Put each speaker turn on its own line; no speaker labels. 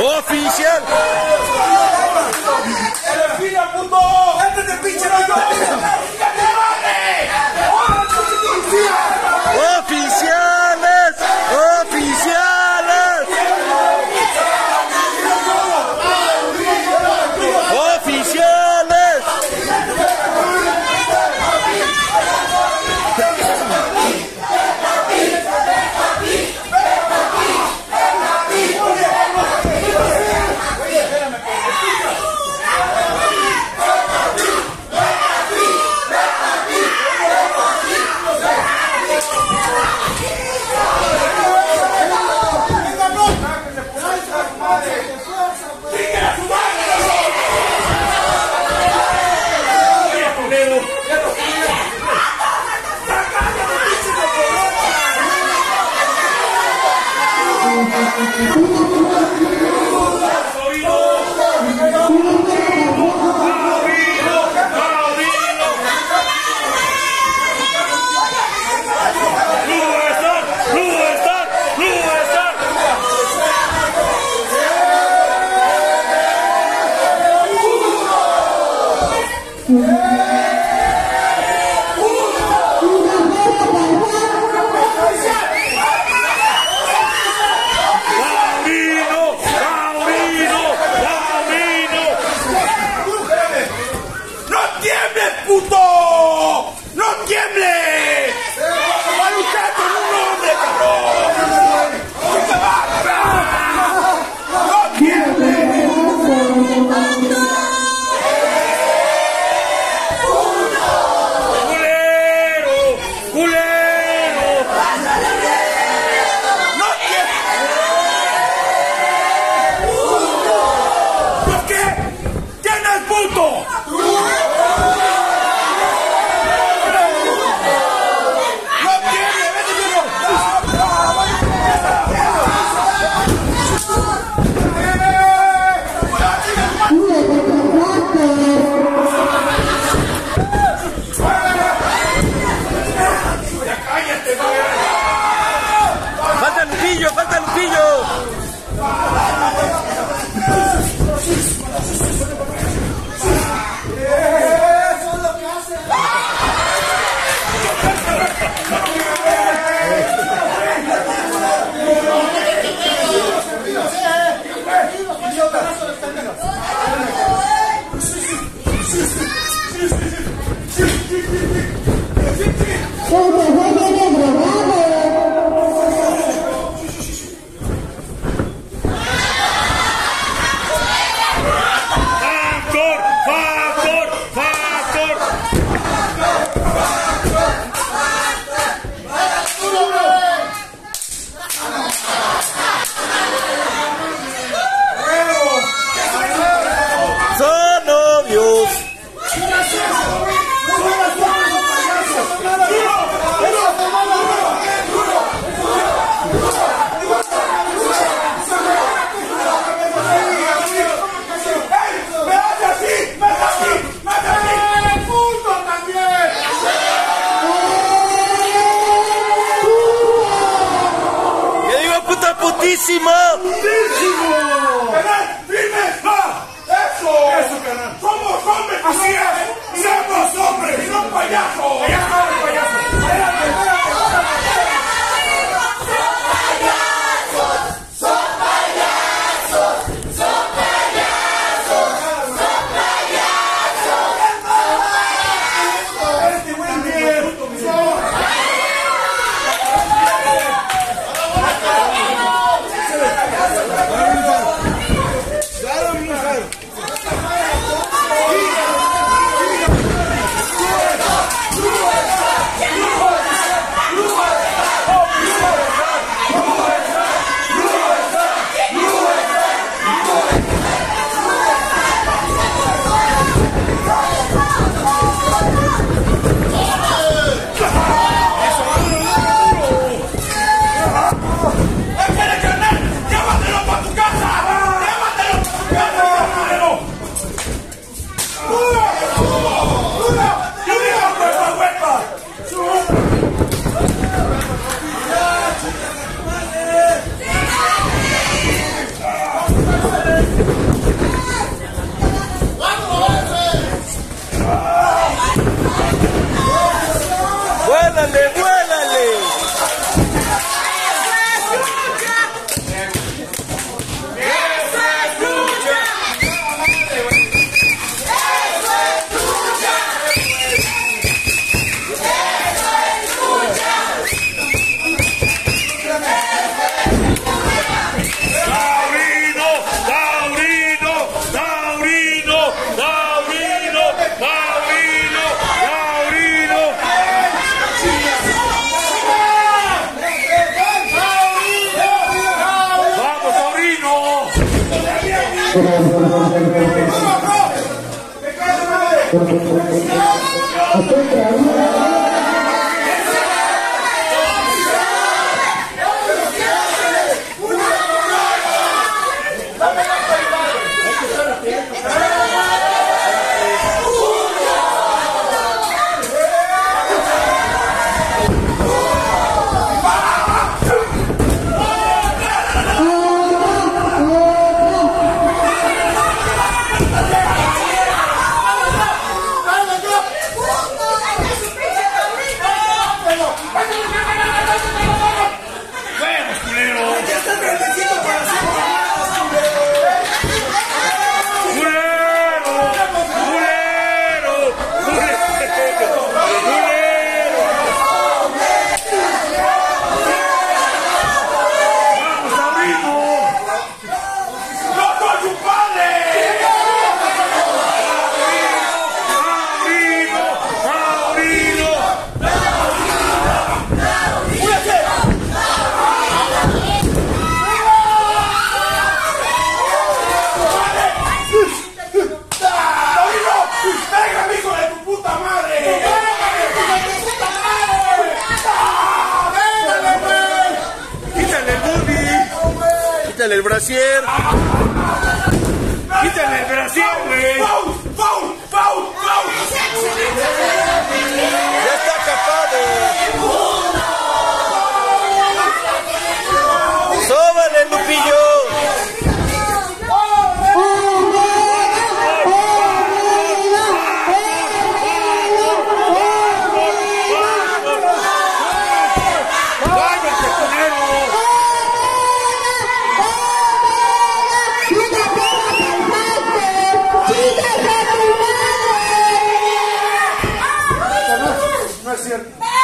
Oficial.
¡Defina, puto! ¡Este es el pinche
Yeah. Dízimo! Simão! Thank you. Brasier.
¡Quítale el brasier, güey! here.